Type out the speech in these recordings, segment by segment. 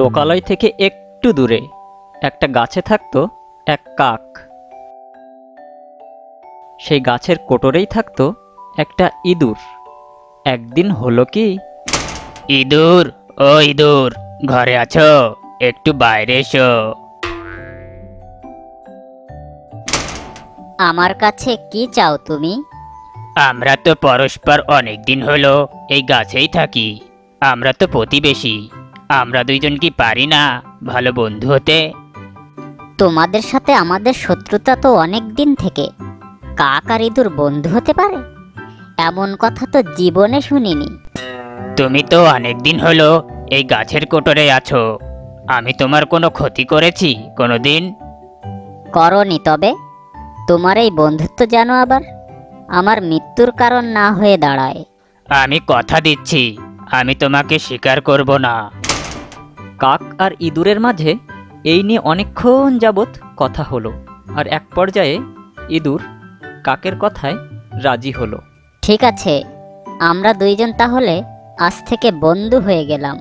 লোকালয় থেকে একটু দূরে। একটা গাছে থাকতো এক কাক। সেই গাছের কোটরেই থাকতো একটা ইঁদুর। একদিন হলো কি ইঁদুর ও ইঁদুর ঘরে আছো? একটু বাইরে এসো। আমার কাছে কি চাও তুমি? আমরা তো পরস্পর অনেক দিন হলো এই গাছেই থাকি। আমরা তো প্রতিবেশী। আমরা দুইজন কি পারি না? ভালো বন্ধু হতে। তোমাদের সাথে আমাদের শত্রুতা তো অনেক দিন থেকে। কাক আর ইঁদুর বন্ধু হতে পারে? এমন কথা তো জীবনে শুনিনি। তুমি তো অনেক দিন হলো এই গাছের কোটরে আছো। আমি তোমার কোনো ক্ষতি করেছি কোনো দিন করনি তবে। তোমার এই বন্ধুত্ব যেন আবার আমার মৃত্যুর কারণ না হয়ে দাঁড়ায়। আমি কথা দিচ্ছি। আমি তোমাকে স্বীকার করব না। কাক আর ইঁদুরের মাঝে এই নিয়ে অনেকক্ষণ যাবৎ কথা হলো আর এক পর্যায়ে ইঁদুর কাকের কথায় রাজি হলো। ঠিক আছে আমরা দুইজন তাহলে আজ থেকে বন্ধু হয়ে গেলাম।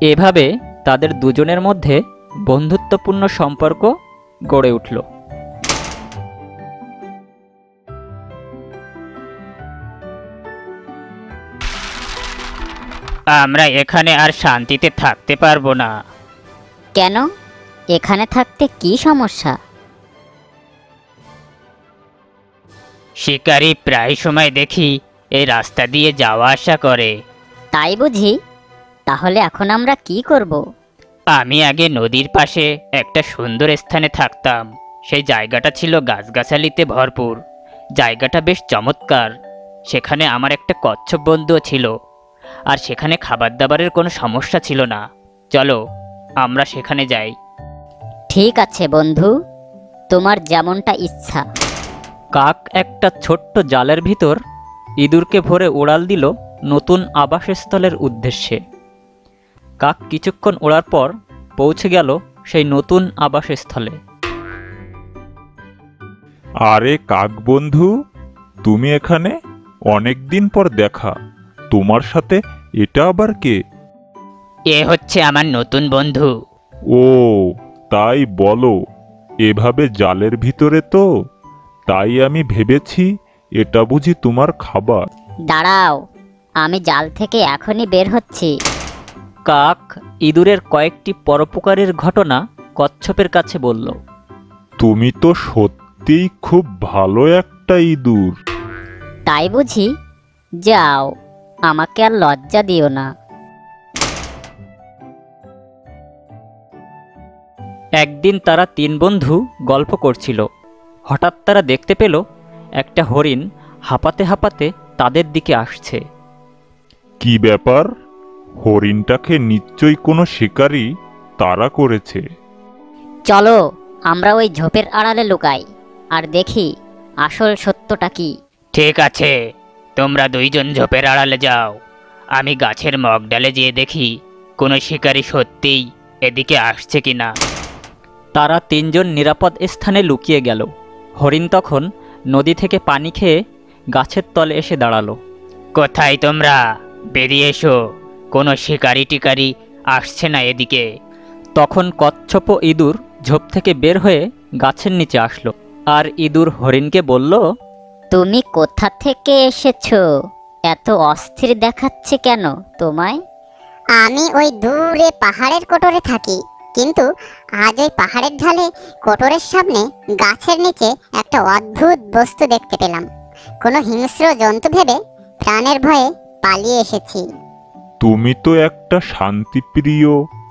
এভাবে তাদের দুজনের মধ্যে বন্ধুত্বপূর্ণ সম্পর্ক গড়ে উঠল। আমরা এখানে আর শান্তিতে থাকতে পারব না। কেন? এখানে থাকতে কি সমস্যা? শিকারি প্রায় সময় দেখি এই রাস্তা দিয়ে যাওয়া আসা করে। তাই বুঝি? তাহলে এখন আমরা কি করব? আমি আগে নদীর পাশে একটা সুন্দর স্থানে থাকতাম। সেই জায়গাটা ছিল গাছগাছালিতে ভরপুর। জায়গাটা বেশ চমৎকার। সেখানে আমার একটা কচ্ছপ বন্ধুও ছিল। আর সেখানে খাবার দাবারের কোনো সমস্যা ছিল না। চলো আমরা সেখানে যাই। ঠিক আছে বন্ধু তোমার যেমনটা ইচ্ছা। কাক একটা ছোট্ট জালের ভিতর ইঁদুরকে ভরে ওড়াল দিল নতুন আবাসস্থলের উদ্দেশ্যে। কাক কিছুক্ষণ ওড়ার পর পৌঁছে গেল সেই নতুন আবাসস্থলে। আরে কাক বন্ধু তুমি এখানে অনেক দিন পর দেখা। তোমার সাথে এটা আবার কে? এ হচ্ছে আমার নতুন বন্ধু। ও তাই বলো এভাবে জালের ভিতরে তো? তাই আমি ভেবেছি এটা বুঝি তোমার খাবার। দাঁড়াও আমি জাল থেকে এখনই বের হচ্ছি। কাক ইঁদুরের কয়েকটি পরোপকারের ঘটনা কচ্ছপের কাছে বলল। তুমি তো সত্যিই খুব ভালো একটা ইঁদুর। তাই বুঝি? যাও। আমাকে আর লজ্জা দিও না। একদিন তারা তিন বন্ধু গল্প করছিল। হঠাৎ তারা দেখতে পেল একটা হরিণ হাঁপাতে হাঁপাতে তাদের দিকে আসছে। কি ব্যাপার? হরিণটাকে নিশ্চয়ই কোনো শিকারী তারা করেছে। চলো আমরা ওই ঝোপের আড়ালে লুকাই আর দেখি আসল সত্যটা কি। ঠিক আছে। তোমরা দুইজন ঝোপের আড়ালে যাও। আমি গাছের মগডালে যেয়ে দেখি কোনো শিকারী সত্যিই এদিকে আসছে কি না। তারা তিনজন নিরাপদ স্থানে লুকিয়ে গেল। হরিণ তখন নদী থেকে পানি খেয়ে গাছের তলে এসে দাঁড়াল। কোথায় তোমরা? বেরিয়ে এসো। কোনো শিকারি টিকারি আসছে না এদিকে। তখন কচ্ছপ ইঁদুর ঝোপ থেকে বের হয়ে গাছের নিচে আসলো। আর ইঁদুর হরিণকে বলল তুমি কোথা থেকে এসেছ? এত অস্থির দেখাচ্ছে কেন তোমায়? আমি ওই দূরে পাহাড়ের কোটরে থাকি কিন্তু আজ ওই পাহাড়ের ঢালে কোটরের সামনে গাছের নিচে একটা অদ্ভুত বস্তু দেখতে পেলাম। কোনো হিংস্র জন্তু ভেবে প্রাণের ভয়ে পালিয়ে এসেছি। তুমি তো একটা শান্তিপ্রিয়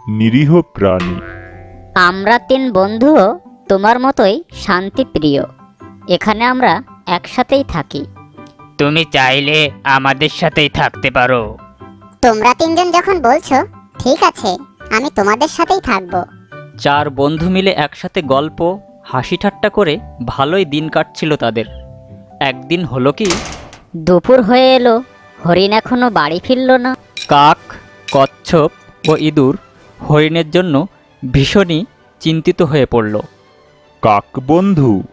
নিরীহ প্রাণী। আমরা তিন বন্ধুও তোমার মতোই শান্তিপ্রিয়। এখানে আমরা একসাথেই থাকি। তুমি চাইলে আমাদের সাথেই থাকতে পারো। তোমরা তিনজন যখন বলছো ঠিক আছে আমি তোমাদের সাথেই থাকব। চার বন্ধু মিলে একসাথে গল্প হাসি ঠাট্টা করে ভালোই দিন কাটছিল তাদের। একদিন হলো কি? দুপুর হয়ে এলো হরিণ এখনও বাড়ি ফিরল না। কাক কচ্ছপ ও ইঁদুর হরিণের জন্য ভীষণই চিন্তিত হয়ে পড়ল। কাক বন্ধু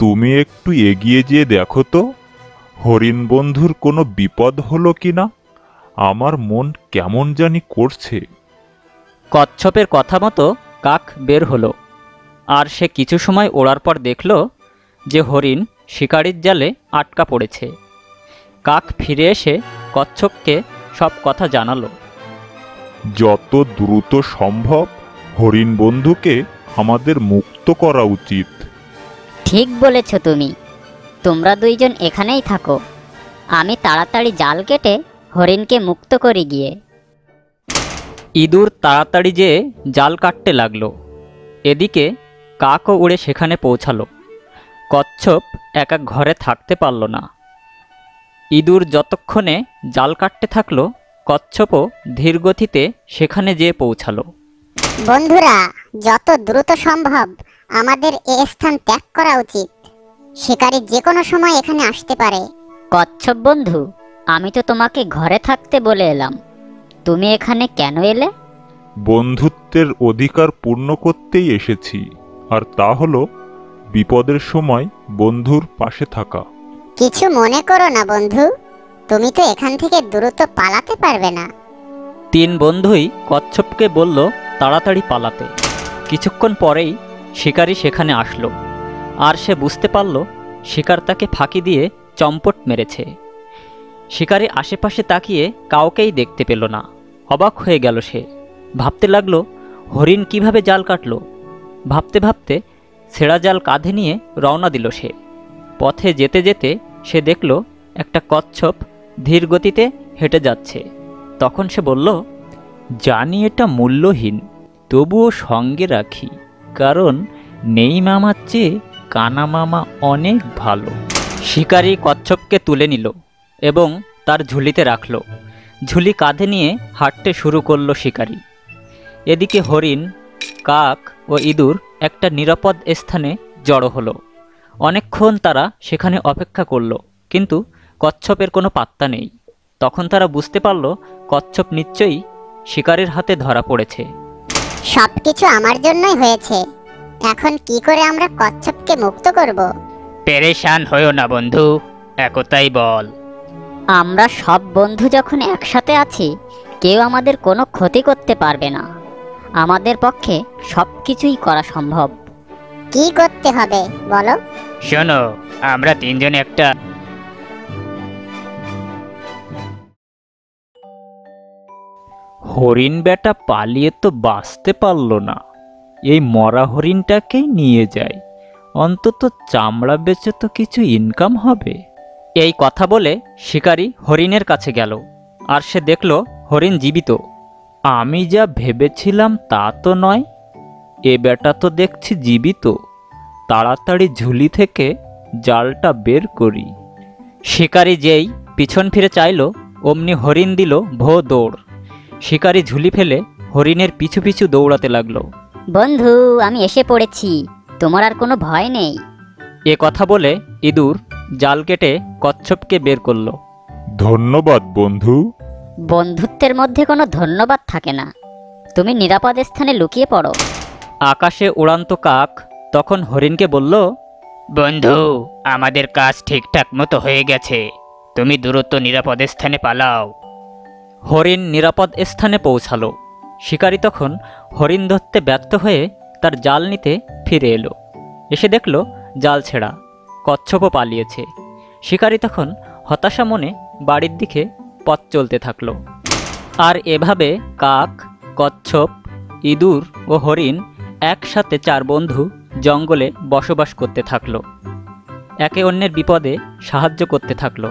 তুমি একটু এগিয়ে যেয়ে দেখো তো। হরিণ বন্ধুর কোনো বিপদ হলো কি না? আমার মন কেমন জানি করছে। কচ্ছপের কথা মতো কাক বের হলো আর সে কিছু সময় ওড়ার পর দেখল যে হরিণ শিকারির জালে আটকা পড়েছে। কাক ফিরে এসে কচ্ছপকে সব কথা জানালো। যত দ্রুত সম্ভব হরিণ বন্ধুকে আমাদের মুক্ত করা উচিত। ঠিক বলেছ তুমি। তোমরা দুইজন এখানেই থাকো। আমি তাড়াতাড়ি জাল কেটে হরিণকে মুক্ত করি গিয়ে। ইঁদুর তাড়াতাড়ি যেয়ে জাল কাটতে লাগল। এদিকে কাকও উড়ে সেখানে পৌঁছালো। কচ্ছপ একা ঘরে থাকতে পারল না। ইঁদুর যতক্ষণে জাল কাটতে থাকল কচ্ছপও ধীরগতিতে সেখানে যেয়ে পৌঁছালো। বন্ধুরা যত দ্রুত সম্ভব আমাদের এ স্থান ত্যাগ করা উচিত। শিকারী যে কোনো সময় এখানে আসতে পারে। কচ্ছপ বন্ধু আমি তো তোমাকে ঘরে থাকতে বলে এলাম। তুমি এখানে কেন এলে? বন্ধুত্বের অধিকার পূর্ণ করতেই এসেছি। আর তা হলো বিপদের সময় বন্ধুর পাশে থাকা। কিছু মনে করো না বন্ধু তুমি তো এখান থেকে দ্রুত পালাতে পারবে না। তিন বন্ধুই কচ্ছপকে বলল তাড়াতাড়ি পালাতে। কিছুক্ষণ পরেই শিকারি সেখানে আসলো। আর সে বুঝতে পারল, শিকার তাকে ফাঁকি দিয়ে চম্পট মেরেছে। শিকারি আশেপাশে তাকিয়ে কাউকেই দেখতে পেল না। অবাক হয়ে গেল সে। ভাবতে লাগল, হরিণ কীভাবে জাল কাটলো? ভাবতে ভাবতে ছেঁড়া জাল কাঁধে নিয়ে রওনা দিল সে। পথে যেতে যেতে সে দেখল, একটা কচ্ছপ ধীর গতিতে হেঁটে যাচ্ছে। তখন সে বলল, জানি এটা মূল্যহীন, তবুও সঙ্গে রাখি। কারণ নেই মামার চেয়ে কানা মামা অনেক ভালো। শিকারি কচ্ছপকে তুলে নিল এবং তার ঝুলিতে রাখল। ঝুলি কাঁধে নিয়ে হাঁটতে শুরু করল শিকারি। এদিকে হরিণ, কাক ও ইঁদুর একটা নিরাপদ স্থানে জড়ো হলো। অনেকক্ষণ তারা সেখানে অপেক্ষা করল, কিন্তু কচ্ছপের কোনো পাত্তা নেই। তখন তারা বুঝতে পারল, কচ্ছপ নিশ্চয়ই শিকারের হাতে ধরা পড়েছে। সবকিছু আমার জন্যই হয়েছে। এখন কি করে আমরা কচ্ছপকে মুক্ত করব? পেরেশান হয়েও না বন্ধু। একতাই বল। আমরা সব বন্ধু যখন একসাথে আছি কেউ আমাদের কোনো ক্ষতি করতে পারবে না। আমাদের পক্ষে সব কিছুই করা সম্ভব। কি করতে হবে বলো? শোনো আমরা তিনজন একটা হরিণ বেটা পালিয়ে তো বাঁচতে পারল না। এই মরা হরিণটাকেই নিয়ে যায়। অন্তত চামড়া বেচে তো কিছু ইনকাম হবে। এই কথা বলে শিকারি হরিণের কাছে গেল। আর সে দেখল হরিণ জীবিত। আমি যা ভেবেছিলাম তা তো নয়। এ বেটা তো দেখছি জীবিত। তাড়াতাড়ি ঝুলি থেকে জালটা বের করি। শিকারি যেই পিছন ফিরে চাইল, অমনি হরিণ দিল ভো দৌড়। শিকারি ঝুলি ফেলে হরিণের পিছু পিছু দৌড়াতে লাগল। বন্ধু আমি এসে পড়েছি। তোমার আর কোনো ভয় নেই। এ কথা বলে ইঁদুর জাল কেটে কচ্ছপকে বের করল। ধন্যবাদ বন্ধু। বন্ধুত্বের মধ্যে কোনো ধন্যবাদ থাকে না। তুমি নিরাপদ স্থানে লুকিয়ে পড়ো। আকাশে উড়ান্ত কাক তখন হরিণকে বলল বন্ধু আমাদের কাজ ঠিকঠাক মতো হয়ে গেছে। তুমি দূরত্ব নিরাপদ স্থানে পালাও। হরিণ নিরাপদ স্থানে পৌঁছালো। শিকারি তখন হরিণ ধরতে ব্যর্থ হয়ে তার জাল নিতে ফিরে এলো। এসে দেখল জাল ছেঁড়া, কচ্ছপও পালিয়েছে। শিকারি তখন হতাশা মনে বাড়ির দিকে পথ চলতে থাকল। আর এভাবে কাক, কচ্ছপ, ইঁদুর ও হরিণ একসাথে চার বন্ধু জঙ্গলে বসবাস করতে থাকল। একে অন্যের বিপদে সাহায্য করতে থাকল।